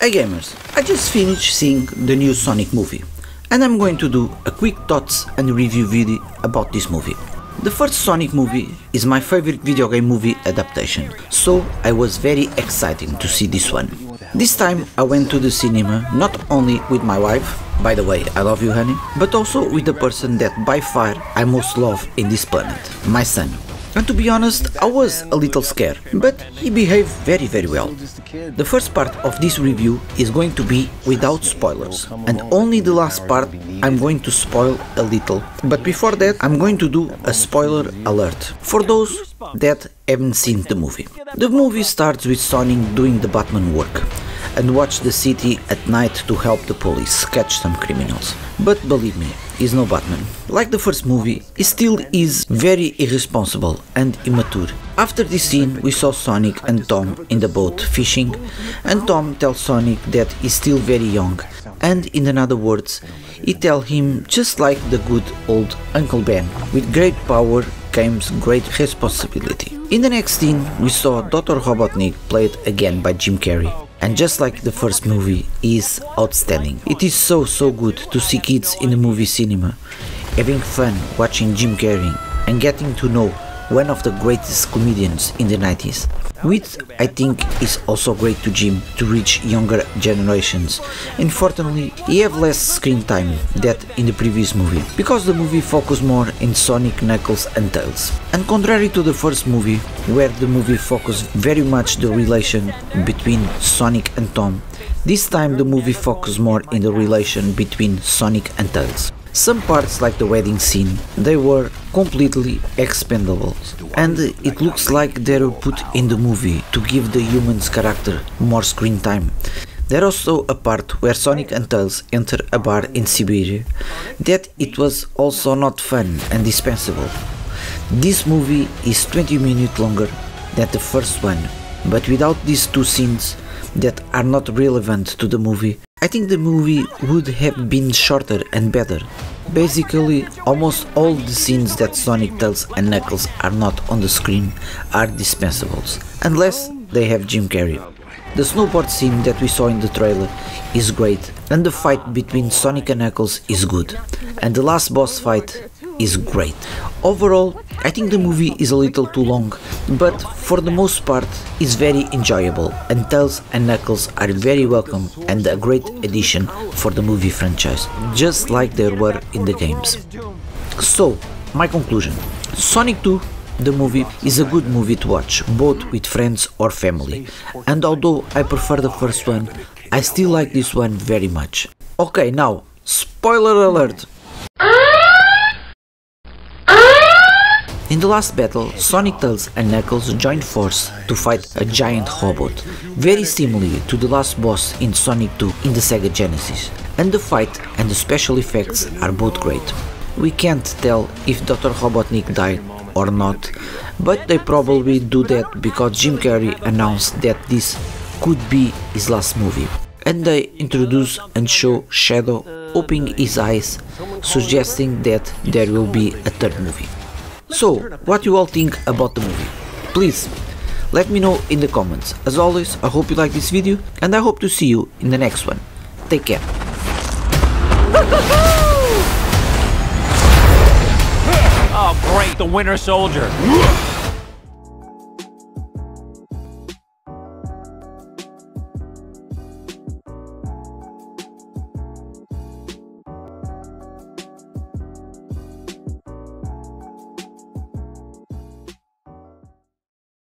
Hey gamers, I just finished seeing the new Sonic movie and I'm going to do a quick thoughts and review video about this movie. The first Sonic movie is my favorite video game movie adaptation, so I was very excited to see this one. This time I went to the cinema not only with my wife, by the way I love you honey, but also with the person that by far I most love in this planet, my son. And to be honest, I was a little scared, but he behaved very very well. The first part of this review is going to be without spoilers, and only the last part I'm going to spoil a little. But before that, I'm going to do a spoiler alert for those that haven't seen the movie. The movie starts with Sonic doing the Batman work and watch the city at night to help the police catch some criminals. But believe me, he's no Batman. Like the first movie, he still is very irresponsible and immature. After this scene, we saw Sonic and Tom in the boat fishing, and Tom tells Sonic that he's still very young, and in another words, he tells him just like the good old Uncle Ben, with great power comes great responsibility. In the next scene, we saw Dr. Robotnik played again by Jim Carrey and just like the first movie is outstanding. It is so so good to see kids in the movie cinema having fun watching Jim Carrey and getting to know one of the greatest comedians in the 90s. Which I think is also great to Jim to reach younger generations. Unfortunately, he have less screen time than in the previous movie, because the movie focused more in Sonic, Knuckles and Tails. And contrary to the first movie, where the movie focused very much the relation between Sonic and Tom, this time the movie focused more in the relation between Sonic and Tails. Some parts like the wedding scene, they were completely expendable and it looks like they were put in the movie to give the human's character more screen time. There also a part where Sonic and Tails enter a bar in Siberia that it was also not fun and dispensable. This movie is 20 minutes longer than the first one, but without these two scenes that are not relevant to the movie, I think the movie would have been shorter and better. Basically, almost all the scenes that Sonic, Tails and Knuckles are not on the screen are dispensables, unless they have Jim Carrey. The snowboard scene that we saw in the trailer is great, and the fight between Sonic and Knuckles is good, and the last boss fight is great. Overall, I think the movie is a little too long, but for the most part it's very enjoyable and Tails and Knuckles are very welcome and a great addition for the movie franchise, just like they were in the games. So, my conclusion. Sonic 2 the movie is a good movie to watch, both with friends or family, and although I prefer the first one, I still like this one very much. Okay, now, spoiler alert! In the last battle, Sonic, Tails and Knuckles joined force to fight a giant robot, very similar to the last boss in Sonic 2 in the Sega Genesis, and the fight and the special effects are both great. We can't tell if Dr. Robotnik died or not, but they probably do that because Jim Carrey announced that this could be his last movie. And they introduce and show Shadow opening his eyes, suggesting that there will be a third movie. So, what you all think about the movie? Please, let me know in the comments. As always, I hope you like this video and I hope to see you in the next one. Take care. Oh great, the Winter Soldier!